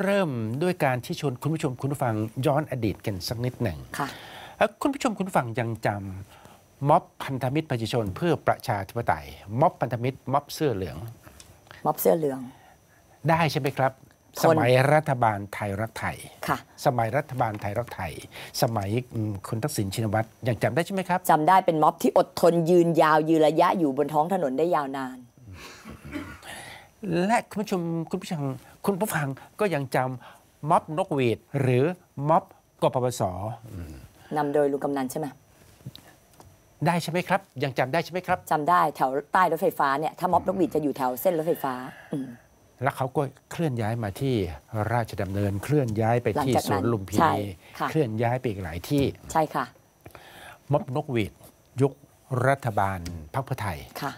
เริ่มด้วยการที่ชวนคุณผู้ชมคุณผู้ฟังย้อนอดีตกันสักนิดหนึ่งค่ะเอ่อคุณผู้ชมคุณผู้ฟังยังจำม็อบพันธมิตรประชาชนเพื่อประชาธิปไตย ม็อบพันธมิตรม็อบเสื้อเหลือง ม็อบเสื้อเหลือง ได้ใช่ไหมครับทนสมัยรัฐบาลไทยรักไทยค่ะ สมัยรัฐบาลไทยรักไทย สมัยอืมคุณทักษิณชินวัตรยังจำได้ใช่ไหมครับจำได้เป็นม็อบที่อดทนยืนยาวยืนระยะอยู่บนท้องถนนได้ยาวนาน และคุณผู้ชมคุณผู้ฟัง คุณผู้ฟังก็ยังจำม็อบนกหวีด หรือม็อบกปปสนำโดยลุงกำนันใช่ไหมได้ใช่ไหมครับ ยังจำได้ใช่ไหมครับจำได้แถวใต้รถไฟฟ้าเนี่ยถ้าม็อบนกหวีดจะอยู่แถวเส้นรถไฟฟ้าอืม แล้วเขาก็เคลื่อนย้ายมาที่ราชดำเนิน เคลื่อนย้ายไปที่หลังจากสนั้วนนลุมพิใช่นีค่ะ เคลื่อนย้ายไปอีกหลายที่ ใช่ค่ะม็อบนกหวีด ยุครัฐบาลพรรคเพื่อไทย ค่ะ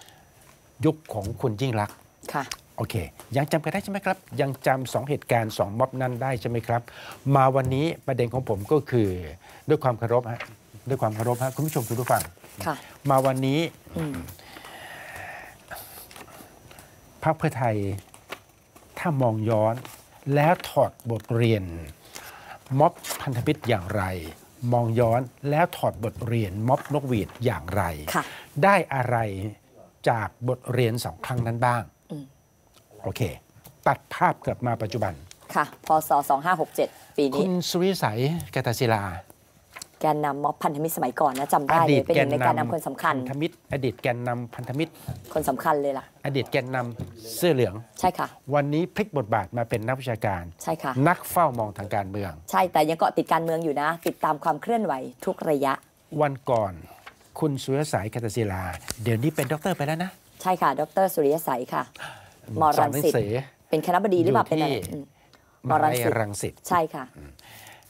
ยุคของคุณยิ่งรักษณ์ค่ะ โอเค ยังจำกันได้ใช่ไหมครับ ยังจำสองเหตุการณ์สองม็อบนั้นได้ใช่ไหมครับ มาวันนี้ประเด็นของผมก็คือด้วยความเคารพฮะด้วยความเคารพฮะคุณผู้ชมคุณผู้ฟังค่ะมาวันนี้อืมพรรคเพื่อไทยถ้ามองย้อนแล้วถอดบทเรียน ม็อบพันธมิตรอย่างไร มองย้อนแล้วถอดบทเรียน ม็อบนกหวีดอย่างไรค่ะได้อะไรจากบทเรียนสองครั้งนั้นบ้างอืม โอเค ตัดภาพกลับมาปัจจุบัน ค่ะ พศ 2567 ปีคุนี้ณสุริสัยกตศิลา แกนนำม็อบพันธมิตรสมัยก่อนนะจำได้อเลดียตเป็นหแกนึ่นงในการนำนำคนสำคัญ พันธมิตร อดีตแกนนำพันธมิตร คนสำคัญเลยล่ะ อดีตแกนนำเสื้อเหลือง ใช่ค่ะ วันนี้พลิกบทบาทมาเป็นนักวิชาการ ใช่ค่ะ นักเฝ้ามองทางการเมือง ใช่ แต่ยังเกาะติดการเมืองอยู่นะ ติดตามความเคลื่อนไหวทุกระยะ วันก่อนคุณสุรสายกตศิลา เดี๋ยวนี้เป็นด็อกเตอร์ไปแล้วนะ ใช่ค่ะ ดรสุริยสัยค่ะ มสอรันงหนังสิตสือเป็นคณะบดีหรือเปล่าอยู่เป็นอะไรที่อืมมมหารัลังยสิตรังสิตใช่ค่ะ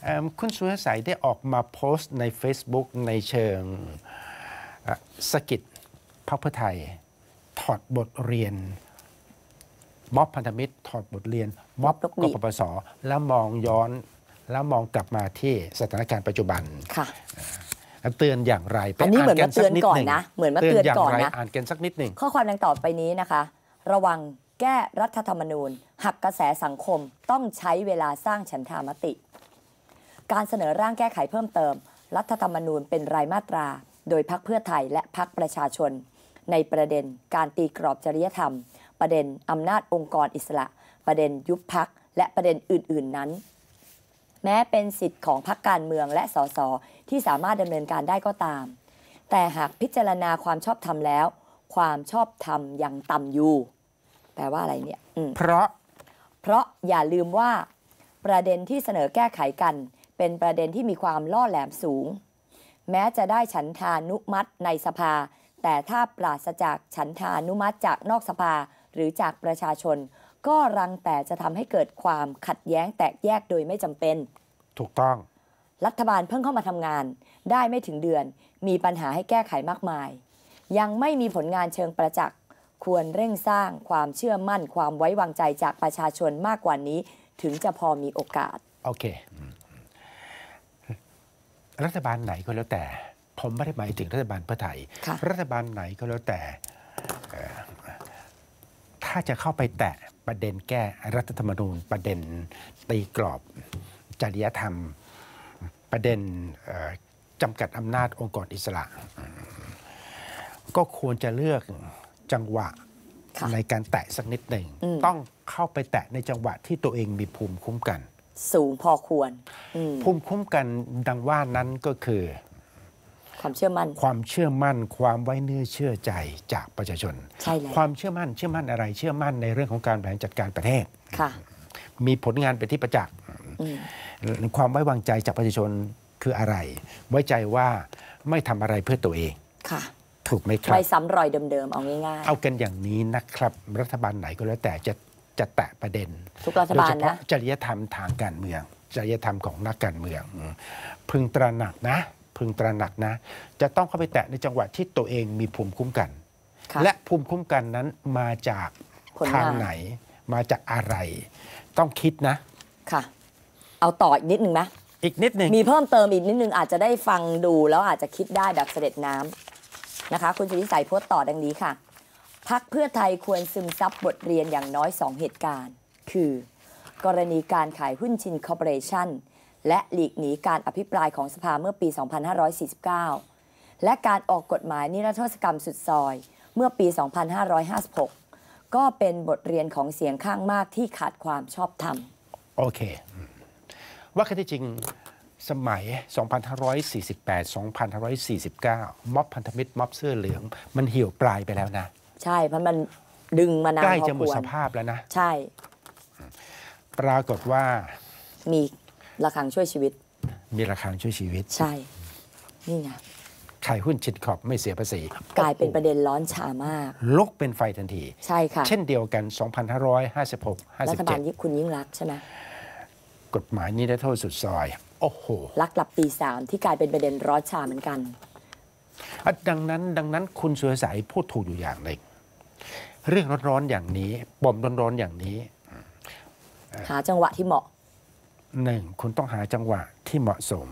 เอิ่มคุณสุรสายได้ออกมาโพสต์ใน Facebook ในเชิงเอ่อสะกิดพรรคเพื่อไทย ถอดบทเรียนม็อบพันธมิตร ถอดบทเรียนม็อบม็อบนกหวีกดปปส แล้วมองย้อนแล้วมองกลับมาที่สถานการณ์ปัจจุบันค่ะเตือนอย่างไรไปอันนี้เหมือนมาเตือนก่อนหงนะ เหมือนมาเตือนย่างก่อนไรนะอ่านกันสักนิดหนึ่งข้อความดังต่อไปนี้นะคะ ระวัง แก้รัฐธรรมนูญ หักกระแสสังคมต้องใช้เวลาสร้างฉันทามติ การเสนอร่างแก้ไขเพิ่มเติม รัฐธรรมนูญเป็นรายมาตรา โดยพักเพื่อไทยและพักประชาชน ในประเด็นการตีกรอบจริยธรรม ประเด็นอำนาจองค์กรอิสระ ประเด็นยุบพักและประเด็นอื่น ๆนั้น แม้เป็นสิทธิ์ของพรรคการเมืองและสสที่สามารถดำเนินการได้ก็ตาม แต่หากพิจารณาความชอบธรรมแล้ว ความชอบธรรมยังต่ำอยู่ แปลว่าอะไรเนี่ยอืมเพราะเพราะอย่าลืมว่าประเด็นที่เสนอแก้ไขกัน เป็นประเด็นที่มีความล่อแหลมสูง แม้จะได้ฉันทานุมัติในสภา แต่ถ้าปราศจากฉันทานุมัติจากนอกสภาหรือจากประชาชน ก็รังแต่จะทำให้เกิดความขัดแย้งแตกแยกโดยไม่จำเป็น ถูกต้อง รัฐบาลเพิ่งเข้ามาทำงาน ได้ไม่ถึงเดือน มีปัญหาให้แก้ไขมากมาย ยังไม่มีผลงานเชิงประจักษ์ ควรเร่งสร้างความเชื่อมั่นความไว้วางใจจากประชาชนมากกว่านี้ ถึงจะพอมีโอกาส โอเค รัฐบาลไหนก็แล้วแต่ ผมไม่ได้หมายถึงรัฐบาลเพื่อไทยค่ะรัฐบาลไหนก็แล้วแต่เอ่อถ้าจะเข้าไปแตะประเด็นแก้รัฐธรรมนูญ ประเด็นตีกรอบจริยธรรม ประเด็นเอ่อจำกัดอำนาจองค์กรอิสระ ก็ควรจะเลือก จังหวะค่ะในการแตะสักนิดหนึ่งอืมต้องเข้าไปแตะในจังหวะที่ตัวเองมีภูมิคุ้มกัน สูงพอควรอืมภูมิคุ้มกันดังว่านั้นก็คือ ความเชื่อมั่น ความเชื่อมั่น ความไว้เนื้อเชื่อใจจากประชาชนใช่แล้วความเชื่อมั่นเชื่อมั่นอะไรเชื่อมั่นในเรื่องของการบริหารจัดการประเทศค่ะ มีผลงานเป็นที่ประจักษ์อืมความไว้วางใจจากประชาชนคืออะไร ไว้ใจว่าไม่ทำอะไรเพื่อตัวเองค่ะ ถูกไหมครับไม่ซ้ำรอยเดิมๆ เอาง่ายเอากันอย่างนี้นะครับ รัฐบาลไหนก็แล้วแต่จะจะแตะประเด็นๆทุกรัฐโดยบาลเฉพาะนะจริยธรรมทางการเมือง จริยธรรมของนักการเมืองอืมพึงตระหนักนะ พึงตระหนักนะ จะต้องเข้าไปแตะในจังหวะที่ตัวเองมีภูมิคุ้มกันค่ะและภูมิคุ้มกันนั้นมาจากผลงานทางไหน มาจากอะไร ต้องคิดนะค่ะ เอาต่ออีกนิดนึงไหมอีกนิดหนึ่งมีเพิ่มเติมอีกนิดนึงอาจจะได้ฟังดูแล้วอาจจะคิดได้แบบเสด็จน้ำ นะคะ คุณสุริยะใสโพสต์ต่อดังนี้ค่ะ พรรคเพื่อไทยควรซึมซับบทเรียนอย่างน้อย 2 เหตุการณ์ คือ กรณีการขายหุ้นชินคอร์ปอเรชั่นและหลีกหนีการอภิปรายของสภาเมื่อปี 2549 และการออกกฎหมายนิรโทษกรรมสุดซอย เมื่อปี 2556 ก็เป็นบทเรียนของเสียงข้างมากที่ขาดความชอบธรรม โอเค ว่ากันที่จริง สมัย 2548 2549 ม็อบพันธมิตรม็อบเสื้อเหลือง มันเหี่ยวปลายไปแล้วนะ ใช่เพราะมันดึงมานานใกล้พอจะหมคดวสรภาพแล้วนะ ใช่ ปรากฏว่า มีระฆังช่วยชีวิต มีราคาช่วยชีวิต ใช่ นี่ไงขายหุ้นชินขอบไม่เสียภาษี กลายเป็นประเด็นร้อนฉามาก ลุกเป็นไฟทันที ใช่ค่ะ เช่นเดียวกัน 2556รัฐบาล57ยิ่งคุณยิ่งรักษณ์ใช่ไหมกฎหมายนิรโทษสุดซอย โอ้โหรักหลับตีสามที่กลายเป็นประเด็นร้อนฉาเหมือนกันอะดังนั้นดังนั้นคุณสุรสายพูดถูกอยู่อย่างหนึ่งเรื่องร้อนๆอย่างนี้ปมร้อนๆอย่างนี้หาจังหวะที่เหมาะหนึ่งคุณต้องหาจังหวะที่เหมาะสม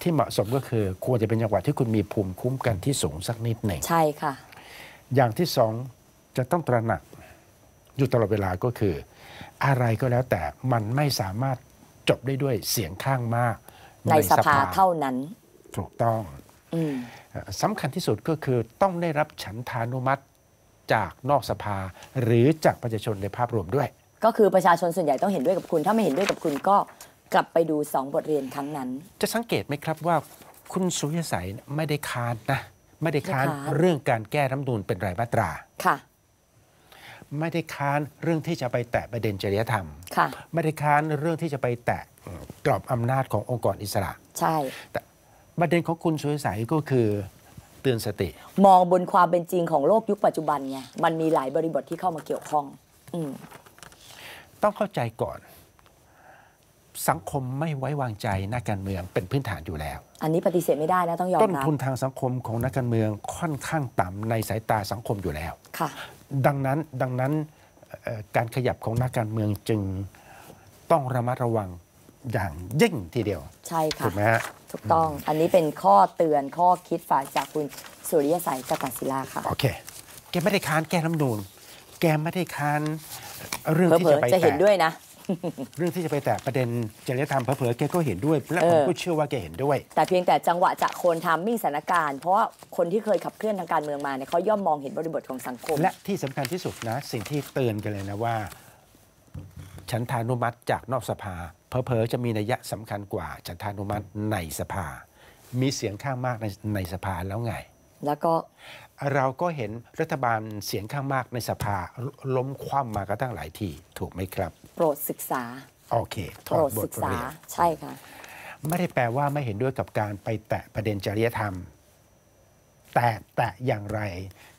ที่เหมาะสมก็คือ ควรจะเป็นจังหวะที่คุณมีภูมิคุ้มกันที่สูงสักนิดหนึ่งใช่ค่ะ อย่างที่สองจะต้องตระหนักอยู่ตลอดเวลาก็คือ อะไรก็แล้วแต่มันไม่สามารถ จบได้ด้วยเสียงข้างมากในสภาเท่านั้น ถูกต้องอืมเอ่อสำคัญที่สุดก็คือต้องได้รับฉันทานุมัติจากนอกสภา หรือจากประชาชนในภาพรวมด้วย ก็คือประชาชนส่วนใหญ่ต้องเห็นด้วยกับคุณ ถ้าไม่เห็นด้วยกับคุณก็กลับไปดูสองบทเรียนครั้งนั้น จะสังเกตไหมครับว่าคุณสุริยสัยไม่ได้ค้านนะ ไม่ได้ค้านไม่ค้านเรื่องการแก้รัฐธรรมนูญเป็นรายมาตราค่ะ ไม่ได้ค้านเรื่องที่จะไปแตะประเด็นจริยธรรมค่ะไม่ได้ค้านเรื่องที่จะไปแตะกรอบอำนาจขององค์กรอิสระ ใช่ แต่ประเด็นของคุณสุริยสัยก็คือเตือนสติ มองบนความเป็นจริงของโลกยุคปัจจุบันไงมันมีหลายบริบทที่เข้ามาเกี่ยวข้องอืมต้องเข้าใจก่อน สังคมไม่ไว้วางใจนักการเมืองเป็นพื้นฐานอยู่แล้ว อันนี้ปฏิเสธไม่ได้นะต้องยอมต้นรับทุนทางสังคมของนักการเมืองค่อนข้างต่ำในสายตาสังคมอยู่แล้วค่ะ ดังนั้นดังนั้นเอ่อการขยับของนักการเมืองจึงต้องระมัดระวังอย่างยิ่งทีเดียว ใช่ถูค่ะกไหมฮะถูกต้องอันนี้เป็นข้อเตือนข้อคิดฝากจากคุณสุริยสัยกตศิลาค่ะ โอเค แกไม่ได้ค้านแก้รัฐธรรมนูญแกไม่ได้ค้านเรื่องเผที่ลจะอไปๆจะเห็นแตะด้วยนะ เรื่องที่จะไปแตะประเด็นจริยธรรมเผลอๆแกก็เห็นด้วย และเออผมก็เชื่อว่าแกเห็นด้วย แต่เพียงแต่จังหวะจะโคนทามมิ่งสถานการณ์เพราะว่าคนที่เคยขับเคลื่อนทางการเมืองมาเนี่ยเขาย่อมมองเห็นบริบทของสังคม และที่สำคัญที่สุดนะ สิ่งที่เตือนกันเลยนะว่า ฉันทานุมัติจากนอกสภาเผลอๆจะมีนัยยะสำคัญกว่า ฉันทานุมัติในสภา มีเสียงข้างมากในในสภาแล้วไง แล้วก็เราก็เห็นรัฐบาลเสียงข้างมากในสภาล้มคว่ำมาก็ตั้งหลายทีถูกไหมครับ โปรดศึกษา โอเคถโปอรดดบศึทกษาเรียนใช่ค่ะ ไม่ได้แปลว่าไม่เห็นด้วยกับการไปแตะประเด็นจริยธรรม แต่แตะอย่างไร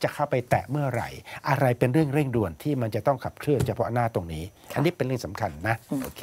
จะเข้าไปแตะเมื่อไหร่ อะไรเป็นเรื่องเร่งด่วนที่มันจะต้องขับเคลื่อนเฉพาะหน้าตรงนี้ อันนี้เป็นเรื่องสำคัญนะโอเค